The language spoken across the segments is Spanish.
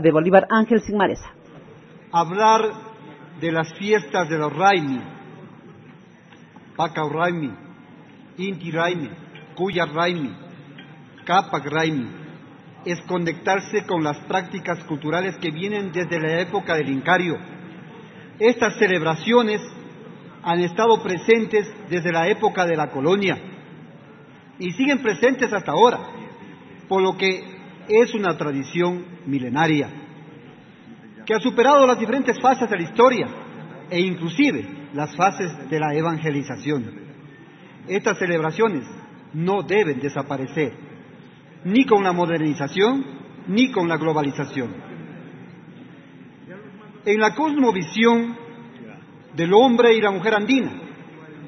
de Bolívar Ángel Sigmaresa. Hablar de las fiestas de los Raimi, Paca Raimi, Inti Raimi, Cuya Raimi, Capac Raimi, es conectarse con las prácticas culturales que vienen desde la época del Incario. Estas celebraciones han estado presentes desde la época de la colonia y siguen presentes hasta ahora, por lo que es una tradición milenaria que ha superado las diferentes fases de la historia e inclusive las fases de la evangelización. Estas celebraciones no deben desaparecer, ni con la modernización, ni con la globalización. En la cosmovisión del hombre y la mujer andina,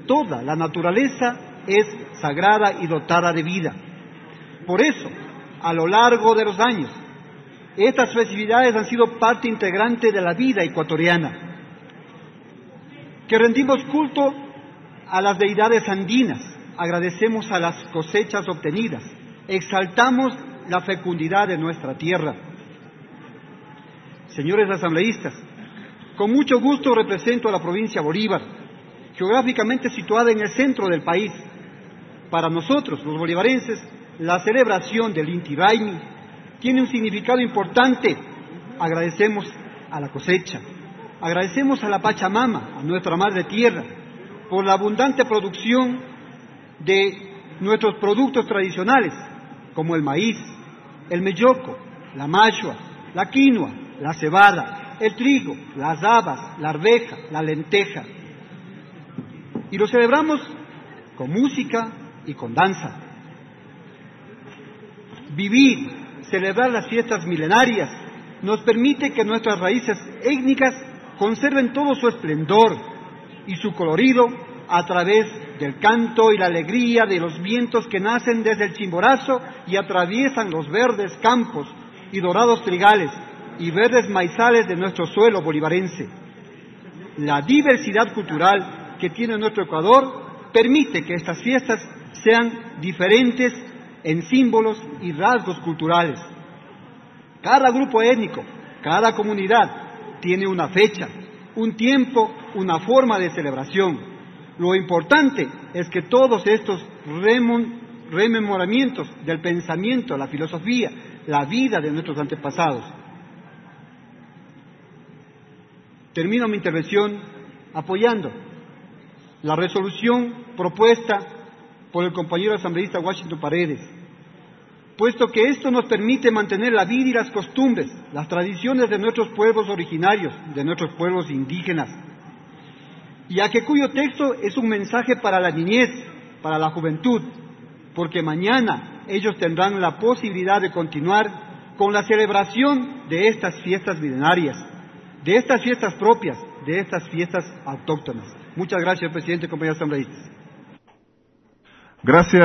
toda la naturaleza es sagrada y dotada de vida. Por eso, a lo largo de los años, estas festividades han sido parte integrante de la vida ecuatoriana, que rendimos culto a las deidades andinas, agradecemos a las cosechas obtenidas, exaltamos la fecundidad de nuestra tierra. Señores asambleístas, con mucho gusto represento a la provincia Bolívar, geográficamente situada en el centro del país. Para nosotros, los bolivarenses, la celebración del Inti Raymi tiene un significado importante. Agradecemos a la cosecha, agradecemos a la Pachamama, a nuestra madre tierra, por la abundante producción de nuestros productos tradicionales, como el maíz, el melloco, la machua, la quinoa, la cebada, el trigo, las habas, la arveja, la lenteja. Y lo celebramos con música y con danza. Vivir, celebrar las fiestas milenarias, nos permite que nuestras raíces étnicas conserven todo su esplendor y su colorido a través del canto y la alegría de los vientos que nacen desde el Chimborazo y atraviesan los verdes campos y dorados trigales y verdes maizales de nuestro suelo bolivarense. La diversidad cultural que tiene nuestro Ecuador permite que estas fiestas sean diferentes en símbolos y rasgos culturales. Cada grupo étnico, cada comunidad tiene una fecha, un tiempo, una forma de celebración. Lo importante es que todos estos rememoramientos del pensamiento, la filosofía, la vida de nuestros antepasados. Termino mi intervención apoyando la resolución propuesta por el compañero asambleísta Washington Paredes, puesto que esto nos permite mantener la vida y las costumbres, las tradiciones de nuestros pueblos originarios, de nuestros pueblos indígenas, ya que cuyo texto es un mensaje para la niñez, para la juventud, porque mañana ellos tendrán la posibilidad de continuar con la celebración de estas fiestas milenarias, de estas fiestas propias, de estas fiestas autóctonas. Muchas gracias, presidente, compañeros asambleístas. Gracias.